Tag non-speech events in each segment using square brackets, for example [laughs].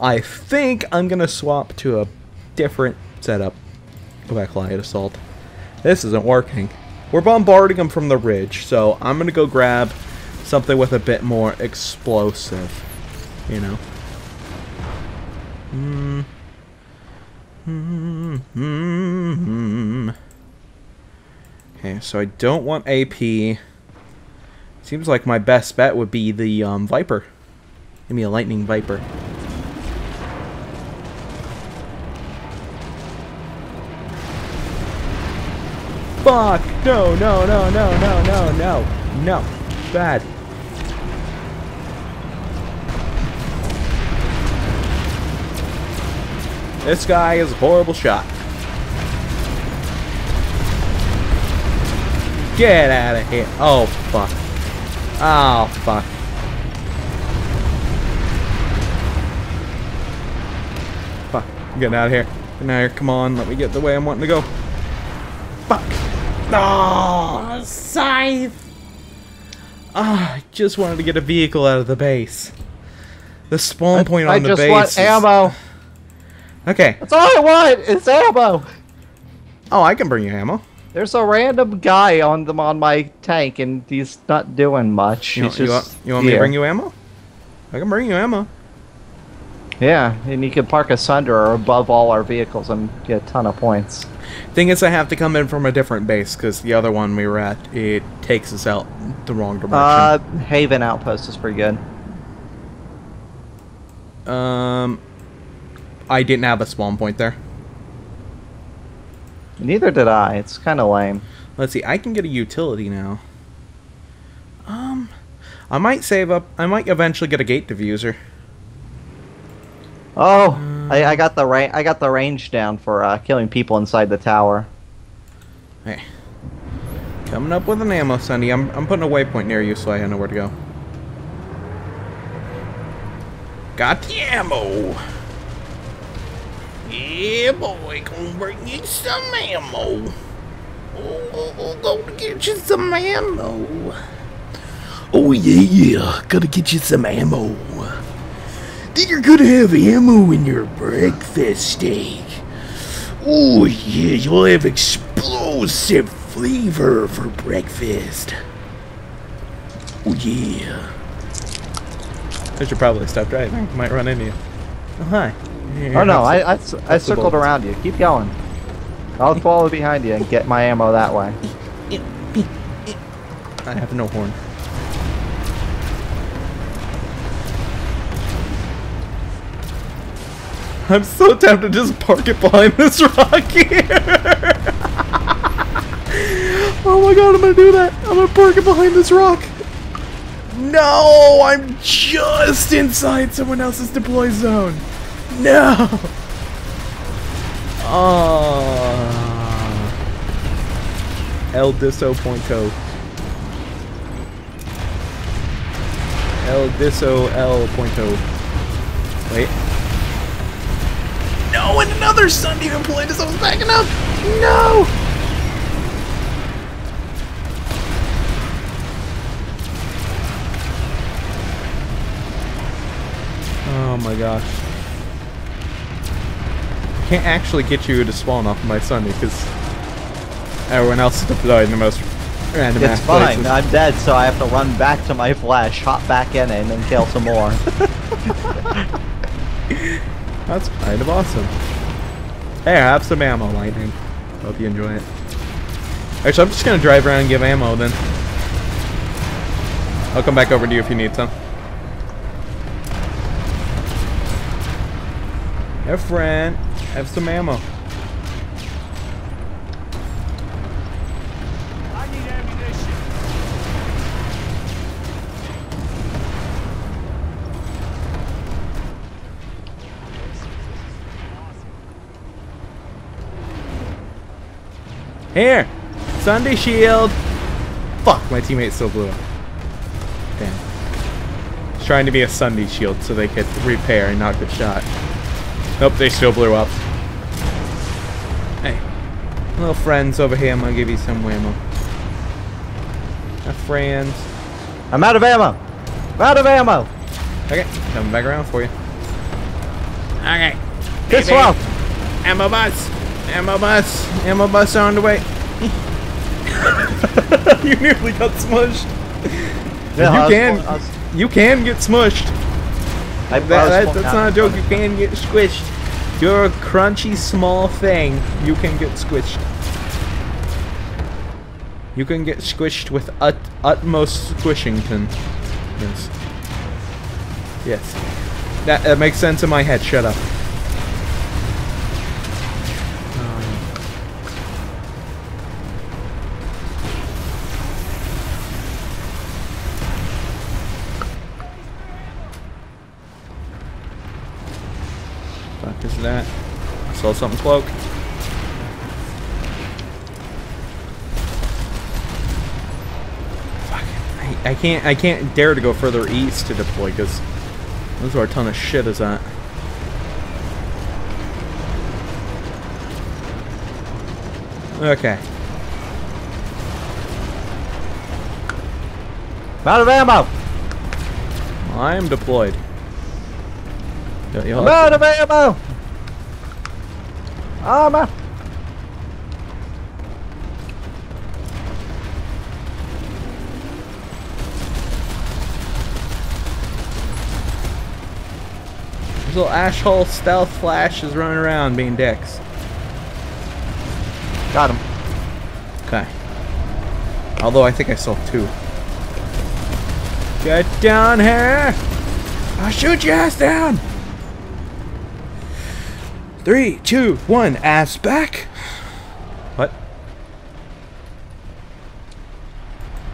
I think I'm gonna swap to a different setup. Go back light assault. This isn't working. We're bombarding them from the ridge, so I'm gonna go grab something with a bit more explosive. You know. Hmm. Hmm. Hmm. Okay, so I don't want AP. Seems like my best bet would be the um, Viper. Give me a Lightning Viper. Fuck! No, no, no, no, no, no, no. No. Bad. This guy is a horrible shot. Get out of here. Oh, fuck. Oh, fuck. Fuck. I'm getting out of here. Getting out of here. Come on. Let me get the way I'm wanting to go. Fuck. Oh, scythe. Ah, I just wanted to get a vehicle out of the base. The spawn point on I the just want is- ammo. Okay. That's all I want. It's ammo. Oh, I can bring you ammo. There's a random guy on them on my tank, and he's not doing much. You, he's you just want, you want me to bring you ammo? I can bring you ammo. Yeah, and you can park asunder or above all our vehicles and get a ton of points. Thing is, I have to come in from a different base because the other one we were at, it takes us out the wrong direction. Uh, Haven Outpost is pretty good. um, I didn't have a spawn point there. Neither did I. It's kind of lame. Let's see, I can get a utility now. Um, I might save up. I might eventually get a gate diffuser. Oh, I, I got the ra- I got the range down for uh, killing people inside the tower. Hey, coming up with an ammo, Sunny. I'm I'm putting a waypoint near you so I know where to go. Got the ammo. Yeah, boy, gonna bring you some ammo. Oh, oh, oh, gonna get you some ammo. Oh yeah, yeah, gonna get you some ammo. Then you're gonna have ammo in your breakfast steak. Oh yeah, you'll have explosive flavor for breakfast. Oh yeah. I should probably stop driving. Might run into you. Oh hi. Here, Oh no, have I some- I, s- I have some circled around you. Keep going. I'll follow behind you and get my ammo that way. I have no horn. I'm so tempted to just park it behind [laughs] this rock here. oh my god, I'm gonna do that. I'm gonna park it behind this rock. No, I'm just inside someone else's deploy zone. No. Oh. El Diso Pointo. El Diso El Pointo. Wait. No, and another Sundy employee as I was backing up. No. Oh my gosh. I can't actually get you to spawn off my Sundy because everyone else is deployed in the most random It's ass fine. places. I'm dead, so I have to run back to my flash, hop back in it, and then kill some more. [laughs] That's kind of awesome. Hey, I have some ammo, Lightning. Hope you enjoy it. So I'm just gonna drive around and give ammo then. I'll come back over to you if you need some. Hey, friend. Have some ammo. Here! Sundy shield! Fuck, my teammate still blew up. Damn. He's trying to be a Sundy shield so they could repair and not get shot. Nope, they still blew up. Hey. Little friends over here, I'm gonna give you some ammo. My friends. I'm out of ammo. I'm out of ammo. Okay, coming back around for you. Okay. This Baby. one. Ammo bus. Ammo bus. Ammo bus on the way. [laughs] you nearly got smushed. Yeah, you can. Was- You can get smushed. I- I That, was that- that's not a joke. You can get squished. You're a crunchy small thing. You can get squished. You can get squished with ut utmost squishington. Yes. Yes. That, that makes sense in my head. Shut up. Fuck is that? I saw something cloak. Fuck. I, I can't I can't dare to go further east to deploy because those where a ton of shit is at. Okay. I'm out of ammo. I am deployed. Yeah, you'll I'm out of ammo. Armor. This little Ashhole stealth flash is running around being dicks. Got him. Okay. Although I think I saw two. Get down here! I'll shoot your ass down! Three, two, one, ass back! What?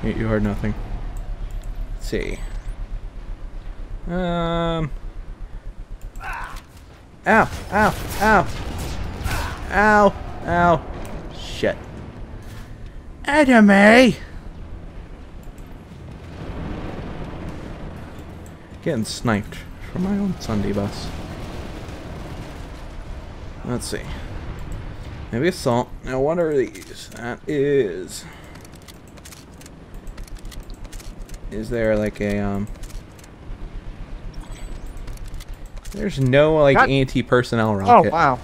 You, heard nothing. Let's see. Um. Ow, ow, ow. Ow, ow. Shit. Anime! Getting sniped from my own Sundy bus. Let's see. Maybe assault. Now what are these? That is... Is there like a, um... There's no, like, anti-personnel rocket. Oh wow.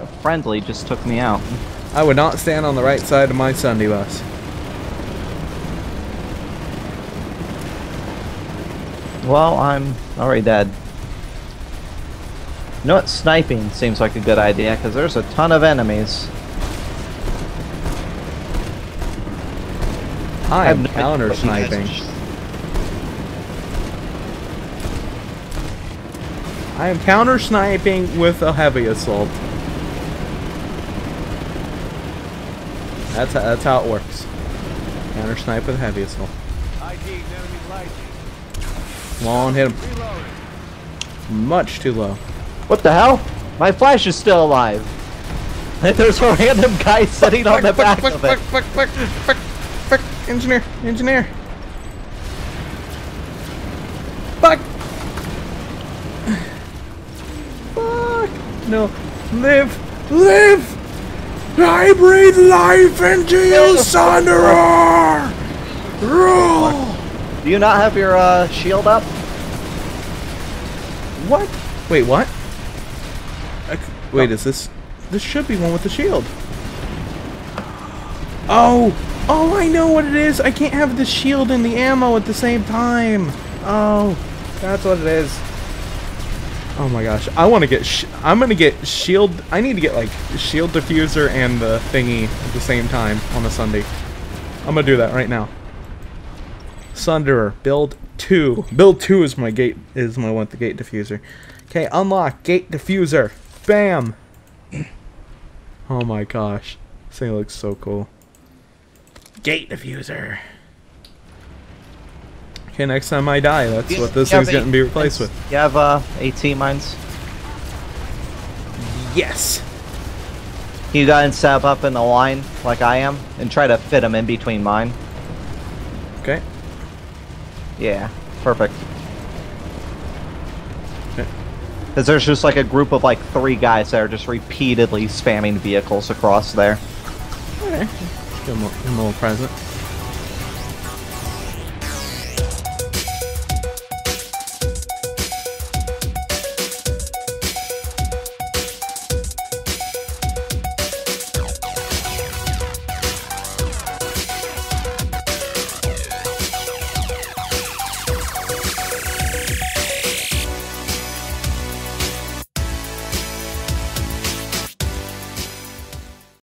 A friendly just took me out. I would not stand on the right side of my Sundy bus. Well, I'm already dead. You know what? Sniping seems like a good idea because there's a ton of enemies. I am counter what you guys sniping. I am counter sniping with a heavy assault. That's how, that's how it works. Counter snipe with a heavy assault. Come on, hit him. Much too low. What the hell? My flash is still alive. And [laughs] there's a random guy sitting on the back fuck, of it. fuck, fuck, fuck, fuck, fuck, engineer, engineer. Fuck. Fuck. No. Live, live. I breathe life into you, Sunderer. Roll. Do you not have your uh, shield up? What? Wait, what? Wait, is this? This should be one with the shield. Oh, oh, I know what it is. I can't have the shield and the ammo at the same time. Oh, that's what it is. Oh my gosh, I want to get. I'm gonna get shield. I need to get like shield diffuser and the thingy at the same time on a Sundy. I'm gonna do that right now. Sunderer, build two. Build two is my gate is my one the gate diffuser. Okay, unlock gate diffuser. Bam. Oh my gosh, this thing looks so cool. Gate diffuser. Okay, next time I die, that's what this thing's going to be replaced AT with. You have uh, AT mines? Yes. You guys set up in the line like I am and try to fit them in between mine. Okay. Yeah, perfect. Because there's just like a group of like three guys that are just repeatedly spamming vehicles across there. Little present.